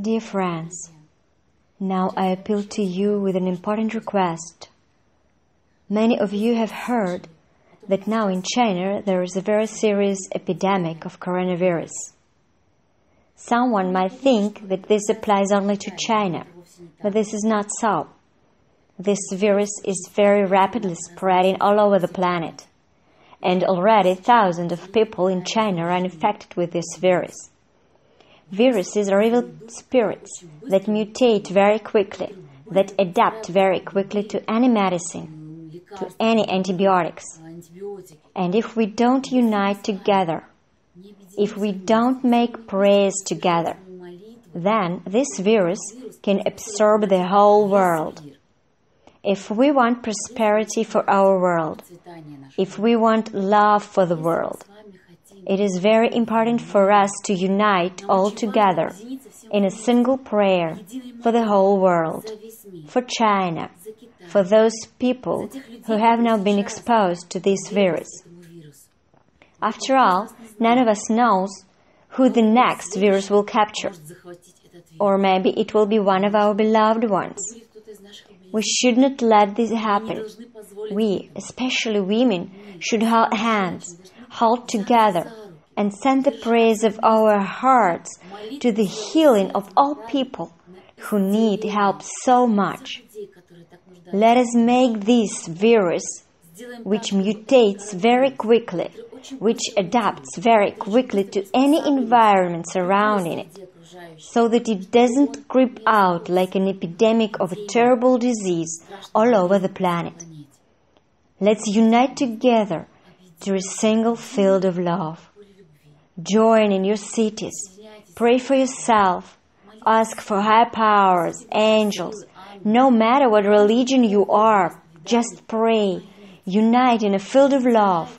Dear friends, now I appeal to you with an important request. Many of you have heard that now in China there is a very serious epidemic of coronavirus. Someone might think that this applies only to China, but this is not so. This virus is very rapidly spreading all over the planet, and already thousands of people in China are infected with this virus. Viruses are evil spirits that mutate very quickly, that adapt very quickly to any medicine, to any antibiotics. And if we don't unite together, if we don't make prayers together, then this virus can absorb the whole world. If we want prosperity for our world, if we want love for the world, it is very important for us to unite all together in a single prayer for the whole world, for China, for those people who have now been exposed to this virus. After all, none of us knows who the next virus will capture. Or maybe it will be one of our beloved ones. We should not let this happen. We, especially women, should hold hands, hold together, and send the praise of our hearts to the healing of all people who need help so much. Let us make this virus, which mutates very quickly, which adapts very quickly to any environment surrounding it, so that it doesn't creep out like an epidemic of a terrible disease all over the planet. Let's unite together to a single field of love. Join in your cities. Pray for yourself. Ask for high powers, angels. No matter what religion you are, just pray. Unite in a field of love.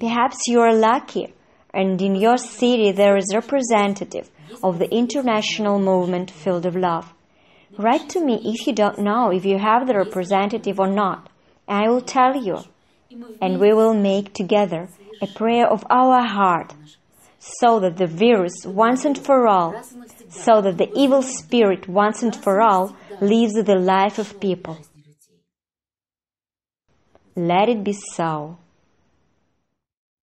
Perhaps you are lucky and in your city there is representative of the international movement Field of Love. Write to me if you don't know if you have the representative or not, I will tell you. And we will make together a prayer of our heart, so that the virus once and for all, so that the evil spirit once and for all leaves the life of people. Let it be so.